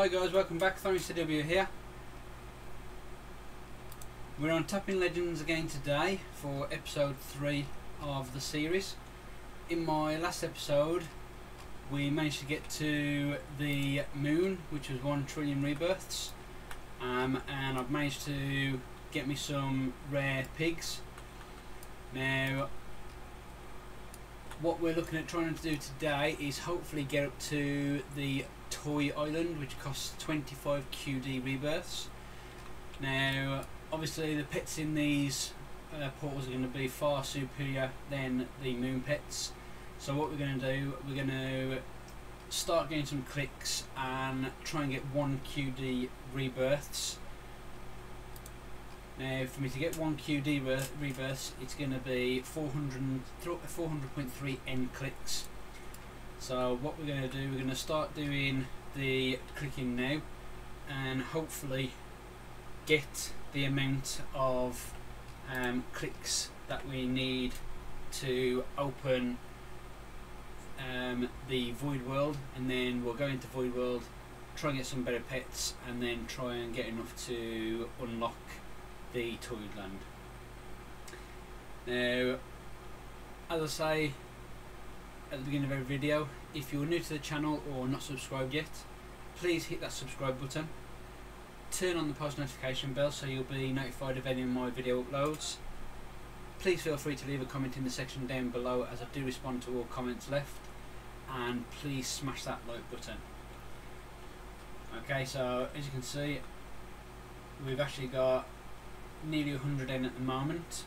Hi guys, welcome back. Thorin CW here. We're on Tapping Legends again today for episode 3 of the series. In my last episode, we managed to get to the moon, which was 1 trillion rebirths. Um, and I've managed to get me some rare pigs. Now, what we're looking at trying to do today is hopefully get up to the Toy Island, which costs 25 QD rebirths. Now, obviously, the pets in these uh, portals are going to be far superior than the moon pets. So, what we're going to do, we're going to start getting some clicks and try and get one QD rebirths. Now, for me to get one QD rebirths, it's going to be 400.3 400 N clicks. So what we're going to do, we're going to start doing the clicking now and hopefully get the amount of um, clicks that we need to open um, the Void World and then we'll go into Void World, try and get some better pets and then try and get enough to unlock the Toyland. Now, as I say, at the beginning of every video. If you're new to the channel or not subscribed yet, please hit that subscribe button. Turn on the post notification bell so you'll be notified of any of my video uploads. Please feel free to leave a comment in the section down below as I do respond to all comments left. And please smash that like button. Okay, so as you can see, we've actually got nearly 100 in at the moment.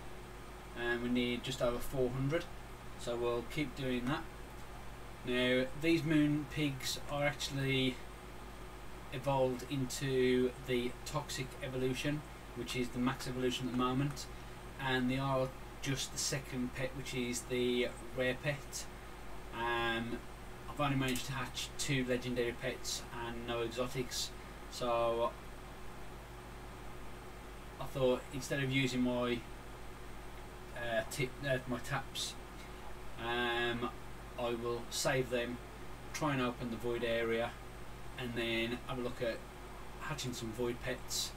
And we need just over 400 so we'll keep doing that. Now these moon pigs are actually evolved into the toxic evolution which is the max evolution at the moment and they are just the second pet which is the rare pet. Um, I've only managed to hatch two legendary pets and no exotics so I thought instead of using my uh, tip, uh, my taps um, I will save them, try and open the void area, and then have a look at hatching some void pets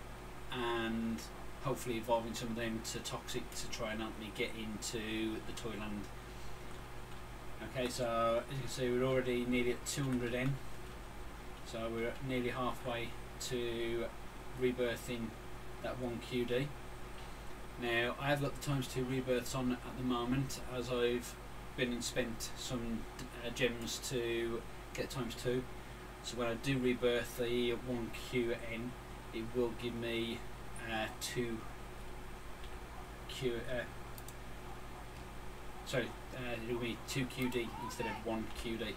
and hopefully evolving some of them to toxic to try and help me get into the Toyland. Okay, so as you can see, we're already nearly at 200 in, so we're nearly halfway to rebirthing that one QD. Now, I have got the times 2 rebirths on at the moment as I've been and spent some uh, gems to get times 2 so when I do rebirth the 1QN it will give me uh, 2 Q uh, sorry uh, it will be 2 QD instead of 1 QD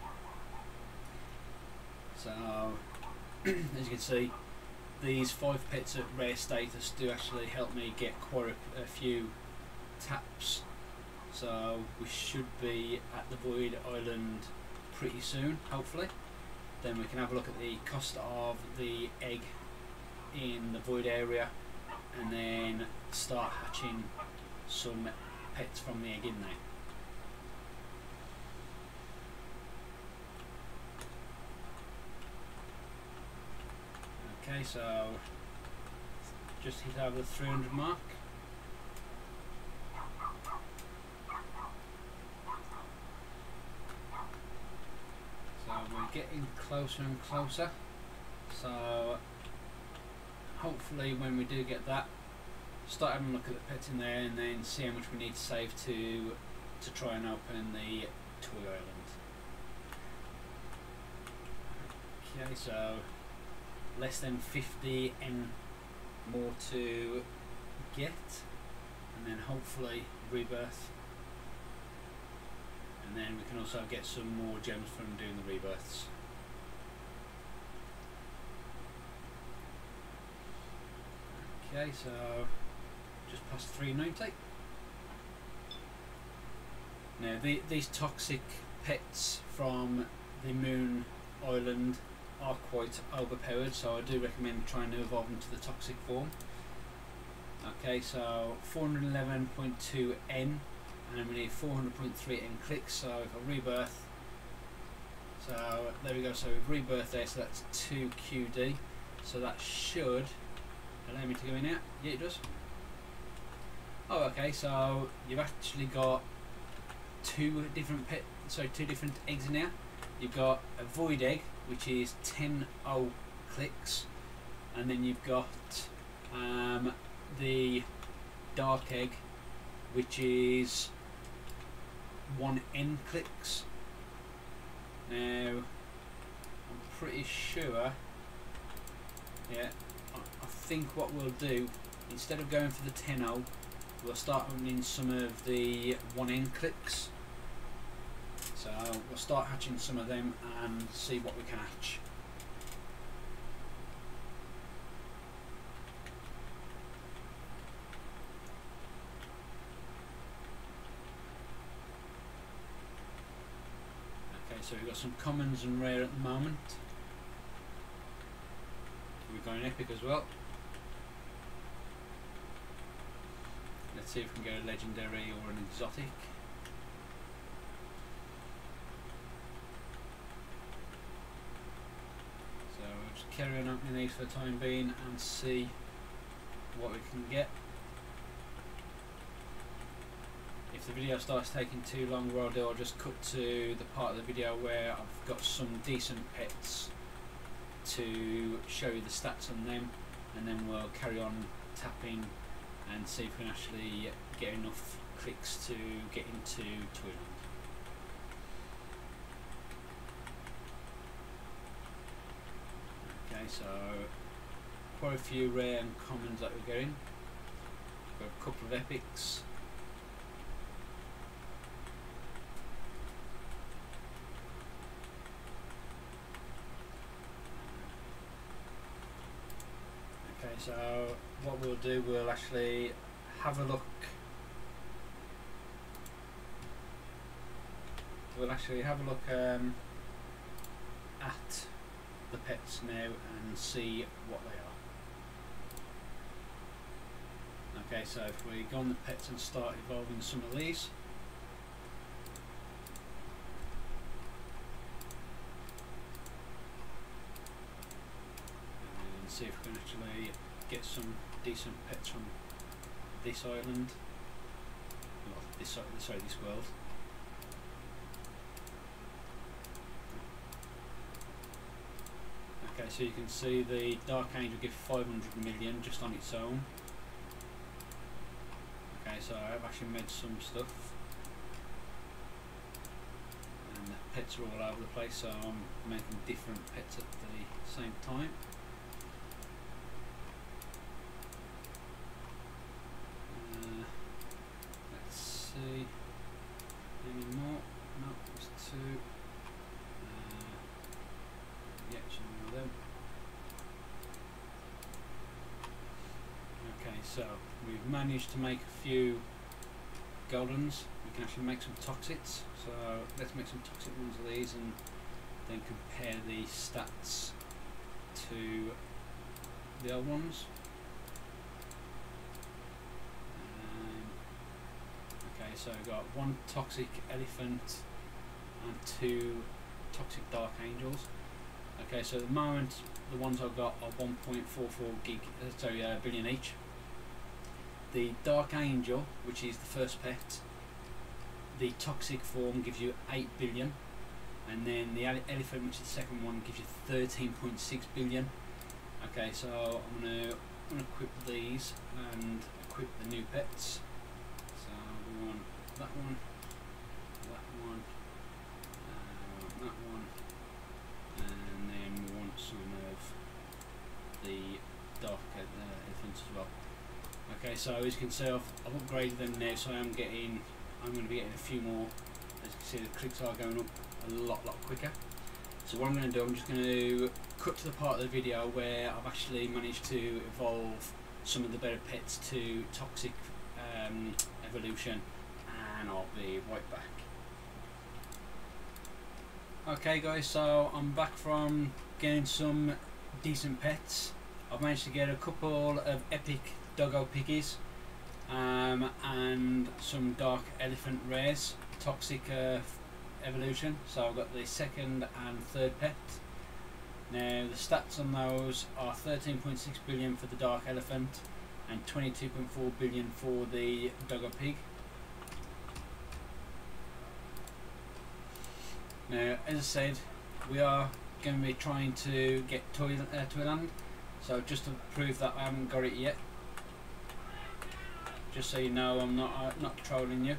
so as you can see these 5 pets at rare status do actually help me get quite a, a few taps so we should be at the Void Island pretty soon, hopefully. Then we can have a look at the cost of the egg in the Void area and then start hatching some pets from the egg in there. So just hit over the 300 mark. So we're getting closer and closer so hopefully when we do get that start having a look at the pets in there and then see how much we need to save to to try and open the toy island okay so less than 50 and more to get and then hopefully rebirth and then we can also get some more gems from doing the rebirths. Okay, so just past 390. Now the, these toxic pets from the Moon Island are quite overpowered, so I do recommend trying to evolve into the toxic form. Okay, so 411.2N and then we need 400.3 N clicks so if I rebirth So there we go. So we've rebirthed there. So that's two QD. So that should allow me to go in here. Yeah, it does. Oh, okay. So you've actually got two different pet. So two different eggs in here. You've got a void egg, which is 10 O clicks, and then you've got um, the dark egg, which is one N clicks. Now, I'm pretty sure. Yeah, I, think what we'll do instead of going for the 10 0, we'll start running some of the one N clicks. So we'll start hatching some of them and see what we can hatch. Okay, so we've got some commons and rare at the moment. We've got an epic as well. Let's see if we can get a legendary or an exotic. So we'll just carry on opening these for the time being and see what we can get. If the video starts taking too long, what I'll do, I'll just cut to the part of the video where I've got some decent pets to show you the stats on them and then we'll carry on tapping and see if we can actually get enough clicks to get into Toyland. Okay, so quite a few rare and commons that we're getting. Got a couple of epics. Okay, so what we'll do, we'll actually have a look. We'll actually have a look um, at the pets now and see what they are. Okay, so if we go on the pets and start evolving some of these. And see if we can actually get some decent pets from this island. Well, this, sorry, this world. Okay, so you can see the Dark Angel give 500 million just on its own. Okay, so I've actually made some stuff. And the pets are all over the place, so I'm making different pets at the same time. Uh, let's see. Any more? No, just two. Uh, yeah, some more of them. Okay, so we've managed to make a few goldens. We can actually make some toxics. So let's make some toxic ones of these and then compare the stats to the other ones. Um, okay, so we've got one toxic elephant and two toxic dark angels. Okay, so at the moment the ones I've got are 1.44 gig, uh, sorry, uh, billion each. The Dark Angel, which is the first pet, the toxic form gives you 8 billion, and then the ele elephant, which is the second one, gives you 13.6 billion. Okay, so I'm gonna I'm equip these and equip the new pets. So we want that one, that one, uh, that one, and then we want some of the dark uh, elephants as well. Okay, so as you can see, I've, I've upgraded them now, so I am getting, I'm going to be getting a few more. As you can see, the clicks are going up a lot, lot quicker. So what I'm going to do, I'm just going to cut to the part of the video where I've actually managed to evolve some of the better pets to toxic um, evolution, and I'll be right back. Okay guys, so I'm back from getting some decent pets. I've managed to get a couple of epic doggo piggies um, and some dark elephant rares, toxic uh, evolution. So I've got the second and third pet. Now the stats on those are 13.6 billion for the dark elephant and 22.4 billion for the dogger pig. Now, as I said, we are going to be trying to get Toy, uh, Toyland. So just to prove that I haven't got it yet, just so you know, I'm not uh, not trolling you.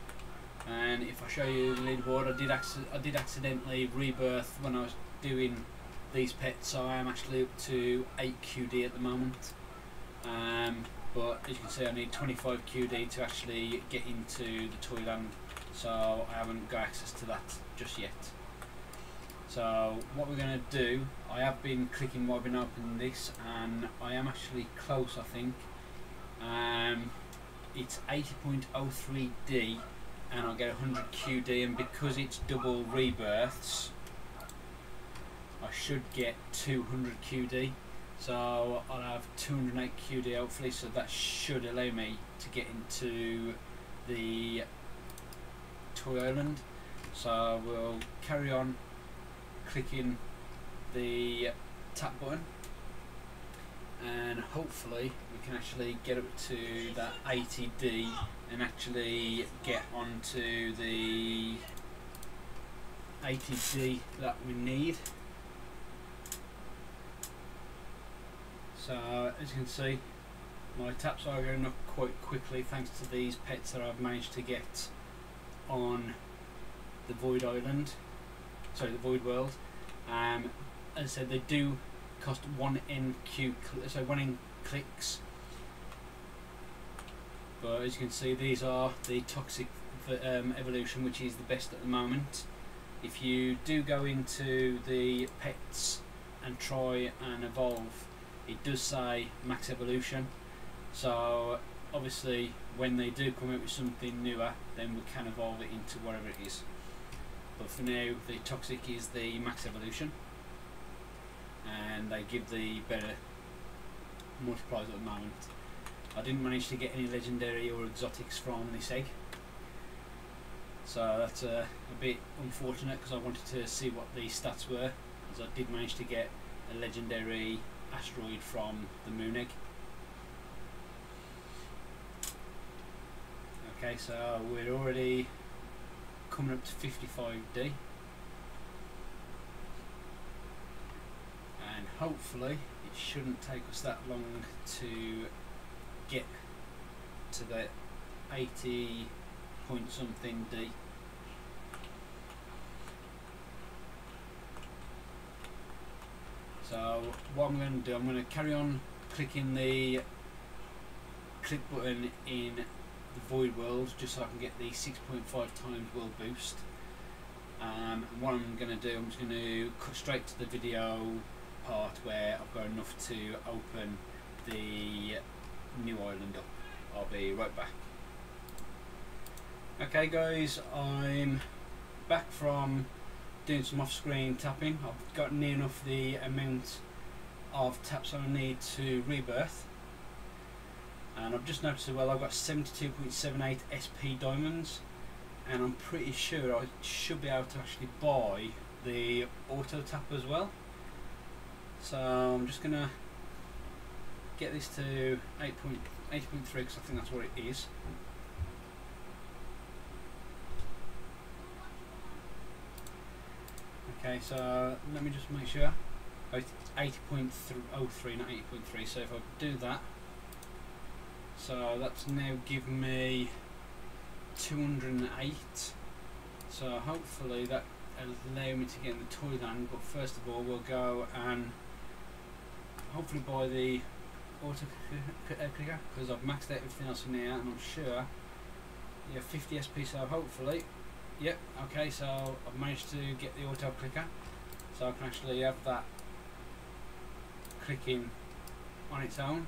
And if I show you the leaderboard, I did I did accidentally rebirth when I was doing these pets, so I am actually up to 8 QD at the moment. Um, but as you can see, I need 25 QD to actually get into the Toyland, so I haven't got access to that just yet. So what we're going to do, I have been clicking while I've been opening this and I am actually close I think. Um, it's 80.03D and I'll get 100 QD and because it's double rebirths I should get 200 QD so I'll have 208 QD hopefully so that should allow me to get into the Toy Island. So we'll carry on clicking the tap button and hopefully we can actually get up to that 80D and actually get onto the 80D that we need so as you can see my taps are going up quite quickly thanks to these pets that I've managed to get on the Void Island sorry, the Void World. Um, as I said, they do cost one NQ, so one in clicks. But as you can see, these are the toxic um, evolution, which is the best at the moment. If you do go into the pets and try and evolve, it does say max evolution. So obviously, when they do come out with something newer, then we can evolve it into whatever it is but for now the toxic is the max evolution and they give the better multipliers at the moment. I didn't manage to get any legendary or exotics from this egg so that's a, a bit unfortunate because I wanted to see what the stats were as I did manage to get a legendary asteroid from the moon egg. Okay, so we're already coming up to 55D and hopefully it shouldn't take us that long to get to the 80 point something D so what I'm going to do I'm going to carry on clicking the click button in the Void World just so I can get the 6.5 times world boost. Um, and what I'm going to do, I'm just going to cut straight to the video part where I've got enough to open the new island up. I'll be right back. Okay guys, I'm back from doing some off-screen tapping. I've got near enough the amount of taps I need to rebirth and I've just noticed as well I've got 72.78 SP diamonds and I'm pretty sure I should be able to actually buy the auto tap as well so I'm just gonna get this to 8.8.3 because I think that's what it is. Okay so let me just make sure. Oh, it's 80.03 not 8.3 so if I do that so that's now given me 208 so hopefully that allow me to get in the Toyland but first of all we'll go and hopefully buy the auto uh, clicker because I've maxed out everything else in here and I'm sure yeah 50 SP so hopefully yep okay so I've managed to get the auto clicker so I can actually have that clicking on its own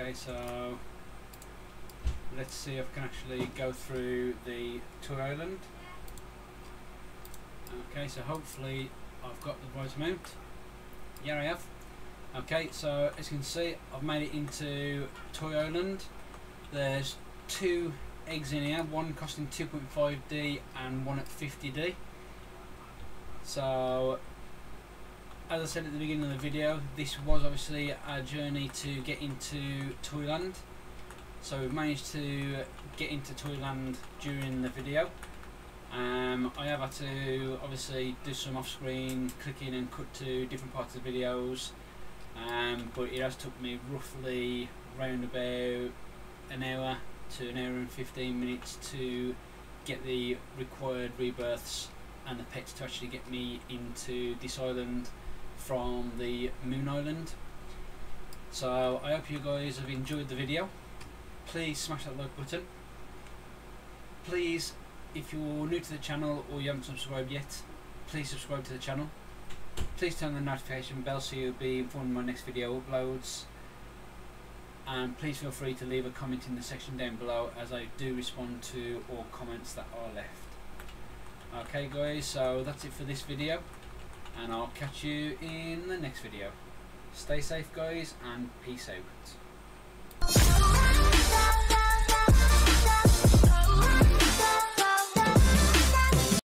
Okay, so let's see if I can actually go through the Toy Island. Okay, so hopefully I've got the right amount. Yeah, I have. Okay, so as you can see, I've made it into Toy Island. There's two eggs in here, one costing 2.5D and one at 50D. So, as I said at the beginning of the video, this was obviously a journey to get into Toyland. So we've managed to get into Toyland during the video. Um, I have had to obviously do some off-screen clicking and cut to different parts of the videos, um, but it has took me roughly round about an hour to an hour and 15 minutes to get the required rebirths and the pets to actually get me into this island from the Moon Island. So I hope you guys have enjoyed the video. Please smash that like button. Please, if you're new to the channel or you haven't subscribed yet, please subscribe to the channel. Please turn on the notification bell so you'll be informed when my next video uploads. And please feel free to leave a comment in the section down below as I do respond to all comments that are left. Okay guys, so that's it for this video and I'll catch you in the next video. Stay safe guys and peace out.